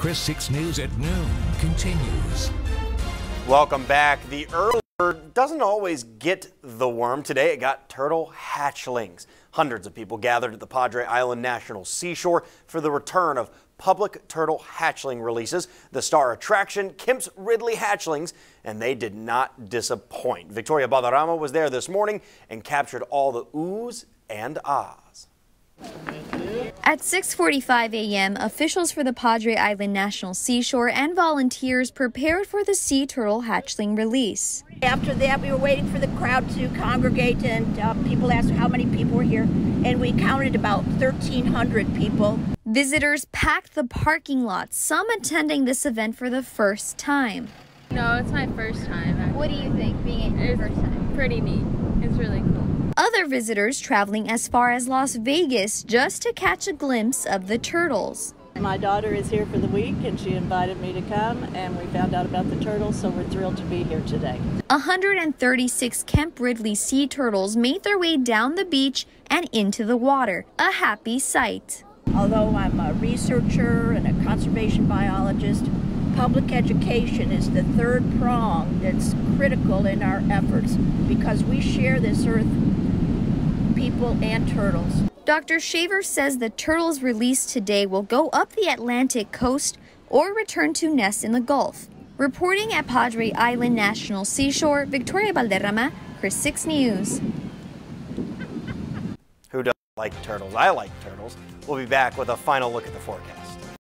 KRIS 6 News at noon continues. Welcome back. The early bird doesn't always get the worm. Today it got turtle hatchlings. Hundreds of people gathered at the Padre Island National Seashore for the return of public turtle hatchling releases. The star attraction, Kemp's Ridley Hatchlings, and they did not disappoint. Victoria Valderrama was there this morning and captured all the oohs and ahs. At 6:45 a.m., officials for the Padre Island National Seashore and volunteers prepared for the sea turtle hatchling release. After that, we were waiting for the crowd to congregate, and uh, people asked how many people were here, and we counted about 1,300 people. Visitors packed the parking lot, some attending this event for the first time. No, it's my first time. Actually. What do you think, being it your first time? Pretty neat. It's really cool. Other visitors traveling as far as Las Vegas just to catch a glimpse of the turtles. My daughter is here for the week and she invited me to come and we found out about the turtles so we're thrilled to be here today. 136 Kemp Ridley sea turtles made their way down the beach and into the water, a happy sight. Although I'm a researcher and a conservation biologist, public education is the third prong that's critical in our efforts because we share this earth people and turtles. Dr. Shaver says the turtles released today will go up the Atlantic coast or return to nests in the Gulf. Reporting at Padre Island National Seashore, Victoria Valderrama, KRIS 6 News. Who doesn't like turtles? I like turtles. We'll be back with a final look at the forecast.